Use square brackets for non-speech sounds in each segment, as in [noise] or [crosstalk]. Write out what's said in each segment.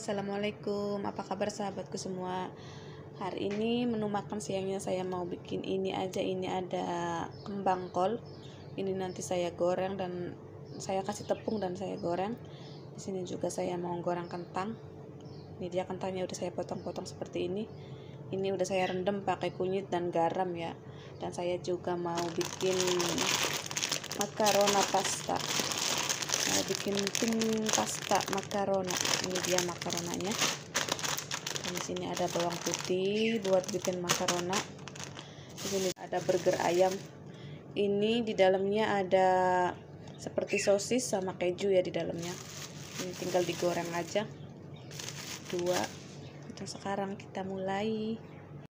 assalamualaikum. Apa kabar sahabatku semua? Hari ini menu makan siangnya saya mau bikin ini aja. Ini ada kembang kol. Ini nanti saya goreng dan saya kasih tepung dan saya goreng. Di sini juga saya mau goreng kentang. Ini dia kentangnya udah saya potong-potong seperti ini. Ini udah saya rendam pakai kunyit dan garam ya. Dan saya juga mau bikin makarona pasta mau bikin tim pasta makarona. Ini dia makaronanya. Dan di sini ada bawang putih buat bikin makarona. Di sini ada burger ayam. Ini di dalamnya ada seperti sosis sama keju ya di dalamnya. Ini tinggal digoreng aja. Dua. Dan sekarang kita mulai.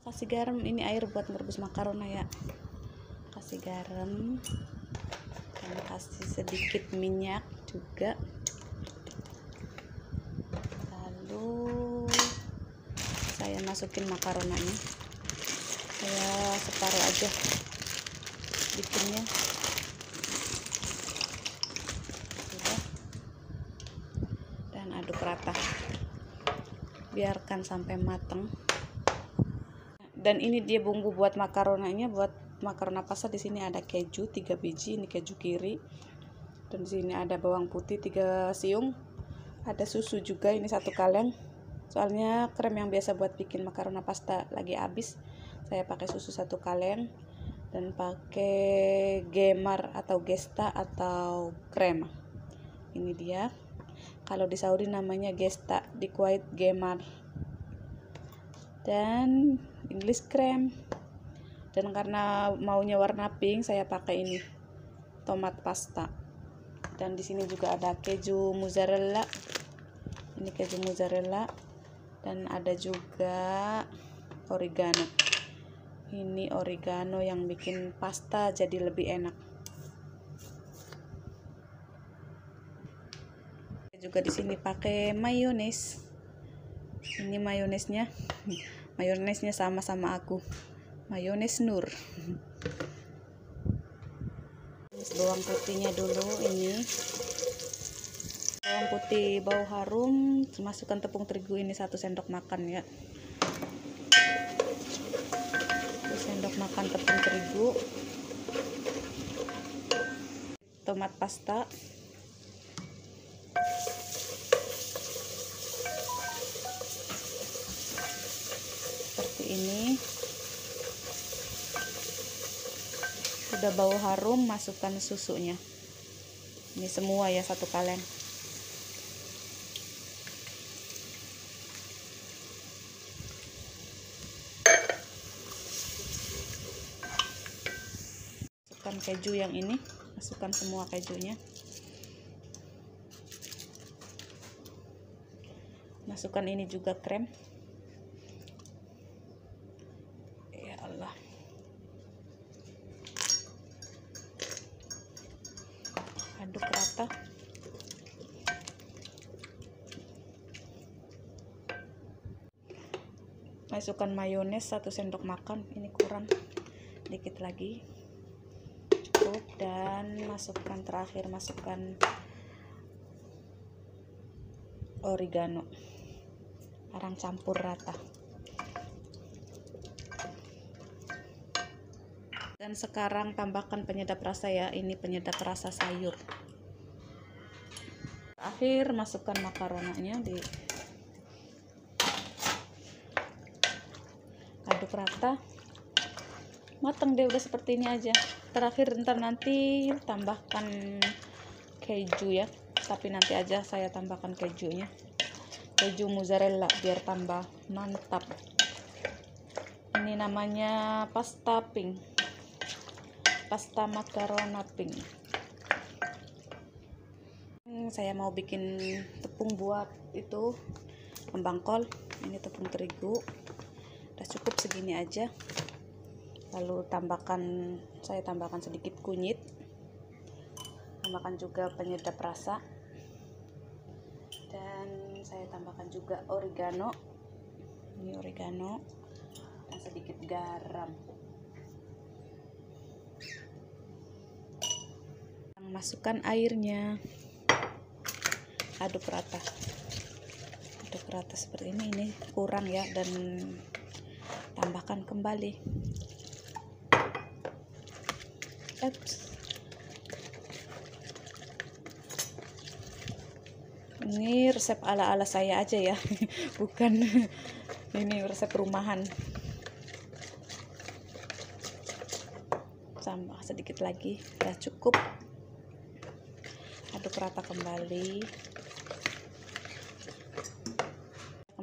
Kasih garam. Ini air buat merebus makarona ya. Kasih garam. Dan kasih sedikit minyak juga. Lalu saya masukin makaronanya saya separuh aja bikinnya. Dan aduk rata. Biarkan sampai matang dan ini dia bumbu buat makaronanya. Buat makarona pasta di sini ada keju 3 biji. Ini keju kiri dan di sini ada bawang putih 3 siung. Ada susu juga ini satu kaleng. Soalnya krem yang biasa buat bikin makarona pasta lagi habis. Saya pakai susu satu kaleng dan pakai gemar atau gesta atau krem. Ini dia. Kalau di Saudi namanya gesta di Kuwait gemar. Dan English krem. Dan karena maunya warna pink saya pakai ini tomat pasta dan di sini juga ada keju mozzarella. Ini keju mozzarella. Dan ada juga oregano. Ini oregano yang bikin pasta jadi lebih enak. Juga di sini pakai mayones. Ini mayonesnya. [laughs] Mayonesnya sama sama aku. Mayones nur [laughs] bawang putihnya dulu ini. Bawang putih bau harum masukkan tepung terigu ini satu sendok makan ya. Satu sendok makan tepung terigu. Tomat pasta. Seperti ini udah bau harum masukkan susunya. Ini semua ya satu kaleng masukkan keju yang ini masukkan semua kejunya. Masukkan ini juga krem ya Allah aduk rata masukkan mayones satu sendok makan. Ini kurang. Dikit lagi. Cukup. Dan masukkan terakhir masukkan oregano. Sekarang campur rata. Dan sekarang tambahkan penyedap rasa ya. Ini penyedap rasa sayur. Akhir masukkan makaronanya di aduk rata matang deh udah seperti ini aja. Terakhir ntar nanti tambahkan keju ya. Tapi nanti aja saya tambahkan kejunya. Keju mozzarella biar tambah mantap. Ini namanya pasta pink. Pasta makarona pink. Hmm, saya mau bikin tepung buat itu kembang kol. Ini tepung terigu segini aja. Lalu tambahkan saya tambahkan sedikit kunyit. Tambahkan juga penyedap rasa. Dan saya tambahkan juga oregano. Ini oregano. Dan sedikit garam. Masukkan airnya. Aduk rata. Aduk rata seperti ini. Ini kurang ya dan tambahkan kembali. Eps. ini resep ala-ala saya aja ya [laughs] bukan ini resep rumahan. Tambah sedikit lagi udah cukup. Aduk rata kembali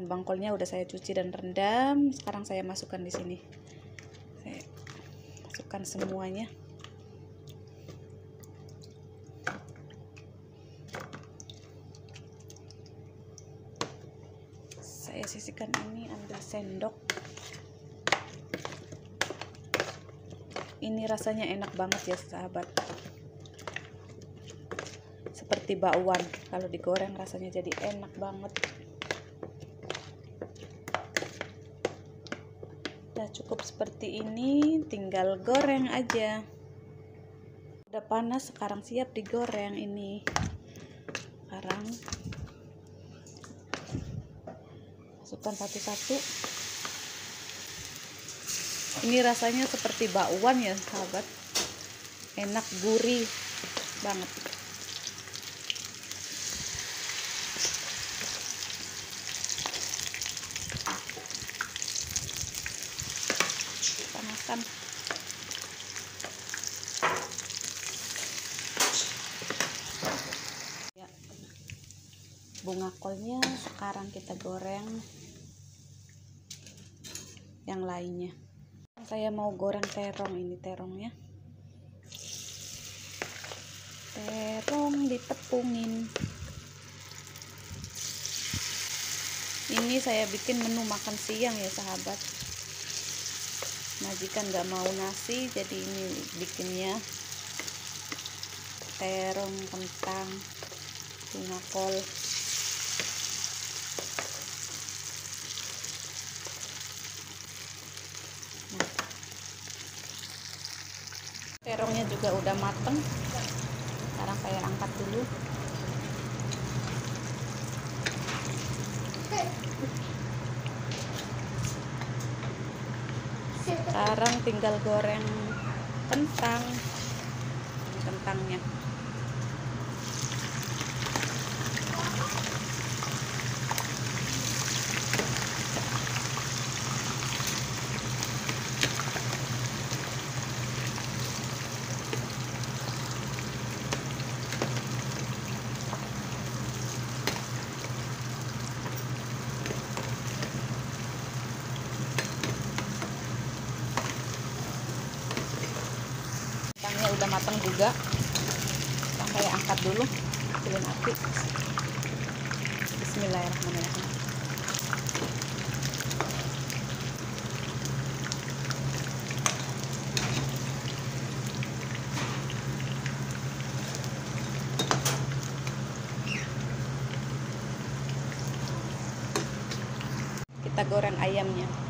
kembang kolnya udah saya cuci dan rendam. Sekarang saya masukkan di sini. Saya masukkan semuanya. Saya sisihkan ini ambil sendok. Ini rasanya enak banget ya sahabat. Seperti bakwan. Kalau digoreng rasanya jadi enak banget cukup seperti ini tinggal goreng aja. Udah panas sekarang siap digoreng ini. Sekarang masukkan satu-satu. Ini rasanya seperti bakwan ya sahabat. Enak gurih banget panaskan ya bunga kolnya sekarang kita goreng yang lainnya. Saya mau goreng terong ini terongnya terong ditepungin ini saya bikin menu makan siang ya sahabat. Majikan nggak mau nasi jadi ini bikinnya. Terong kentang bunga kol terongnya juga udah mateng. Sekarang saya angkat dulu. Sekarang tinggal goreng kentang. Kentangnya kentangnya udah matang juga. Saya angkat dulu kecilin api. Bismillahirrahmanirrahim. Kita goreng ayamnya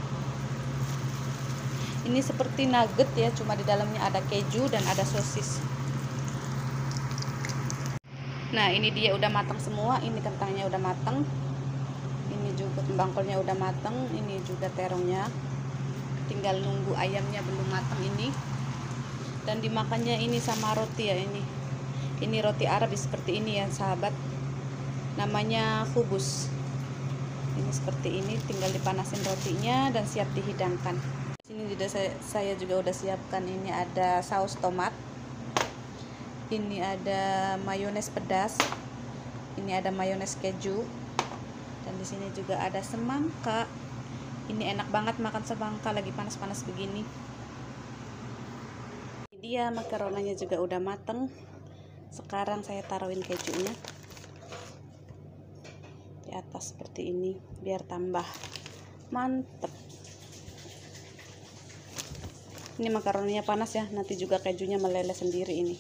ini seperti nugget ya cuma di dalamnya ada keju dan ada sosis. Nah ini dia udah matang semua. Ini kentangnya udah matang. Ini juga bangkolnya udah matang. Ini juga terongnya. Tinggal nunggu ayamnya belum matang ini. Dan dimakannya ini sama roti ya ini. Ini roti Arab seperti ini ya sahabat. Namanya kubus. Ini seperti ini tinggal dipanasin rotinya dan siap dihidangkan sini juga saya, saya juga udah siapkan. Ini ada saus tomat. Ini ada mayones pedas. Ini ada mayones keju. Dan di sini juga ada semangka. Ini enak banget makan semangka lagi panas-panas begini. Ini dia makaronanya juga udah mateng. Sekarang saya taruhin kejunya di atas seperti ini biar tambah mantep ini makaroninya panas ya nanti juga kejunya meleleh sendiri ini